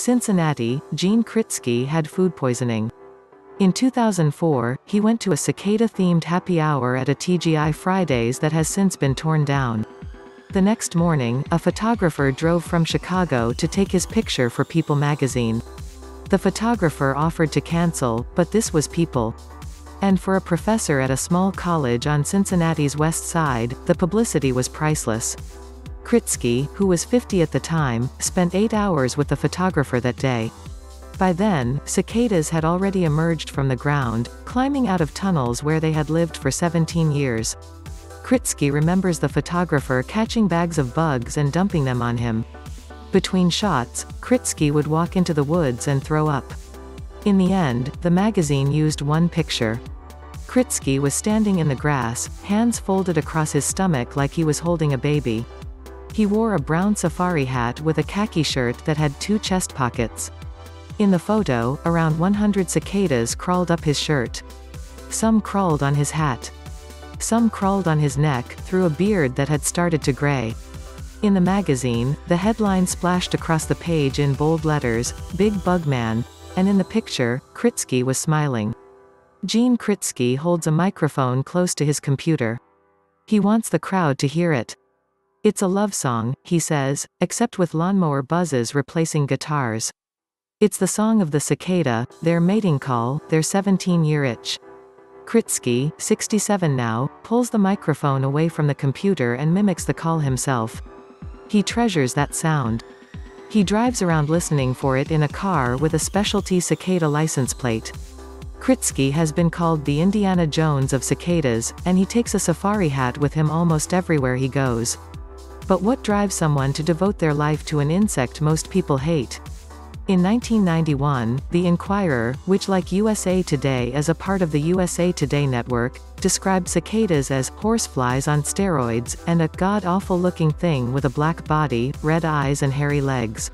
Cincinnati, Gene Kritsky had food poisoning. In 2004, he went to a cicada-themed happy hour at a TGI Fridays that has since been torn down. The next morning, a photographer drove from Chicago to take his picture for People magazine. The photographer offered to cancel, but this was People. And for a professor at a small college on Cincinnati's west side, the publicity was priceless. Kritsky, who was 50 at the time, spent eight hours with the photographer that day. By then, cicadas had already emerged from the ground, climbing out of tunnels where they had lived for 17 years. Kritsky remembers the photographer catching bags of bugs and dumping them on him. Between shots, Kritsky would walk into the woods and throw up. In the end, the magazine used one picture. Kritsky was standing in the grass, hands folded across his stomach like he was holding a baby. He wore a brown safari hat with a khaki shirt that had two chest pockets. In the photo, around 100 cicadas crawled up his shirt. Some crawled on his hat. Some crawled on his neck, through a beard that had started to gray. In the magazine, the headline splashed across the page in bold letters, Big Bug Man, and in the picture, Kritsky was smiling. Gene Kritsky holds a microphone close to his computer. He wants the crowd to hear it. It's a love song, he says, except with lawnmower buzzes replacing guitars. It's the song of the cicada, their mating call, their 17-year itch. Kritsky, 67 now, pulls the microphone away from the computer and mimics the call himself. He treasures that sound. He drives around listening for it in a car with a specialty cicada license plate. Kritsky has been called the Indiana Jones of cicadas, and he takes a safari hat with him almost everywhere he goes. But what drives someone to devote their life to an insect most people hate? In 1991, The Enquirer, which like USA Today is a part of the USA Today network, described cicadas as horseflies on steroids, and a god-awful looking thing with a black body, red eyes and hairy legs.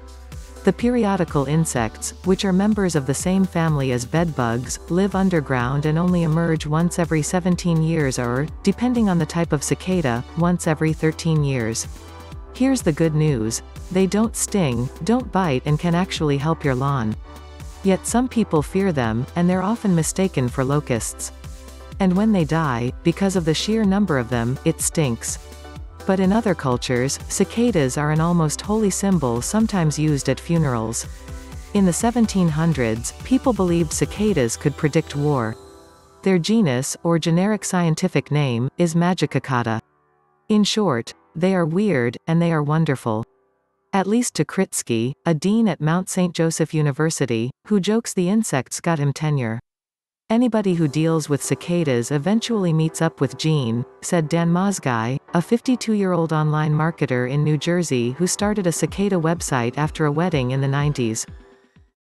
The periodical insects, which are members of the same family as bedbugs, live underground and only emerge once every 17 years or, depending on the type of cicada, once every 13 years. Here's the good news. They don't sting, don't bite and can actually help your lawn. Yet some people fear them, and they're often mistaken for locusts. And when they die, because of the sheer number of them, it stinks. But in other cultures, cicadas are an almost holy symbol sometimes used at funerals. In the 1700s, people believed cicadas could predict war. Their genus, or generic scientific name, is Magicicada. In short, they are weird, and they are wonderful. At least to Kritsky, a dean at Mount St. Joseph University, who jokes the insects got him tenure. Anybody who deals with cicadas eventually meets up with Gene, said Dan Mozgai, a 52-year-old online marketer in New Jersey who started a cicada website after a wedding in the 90s.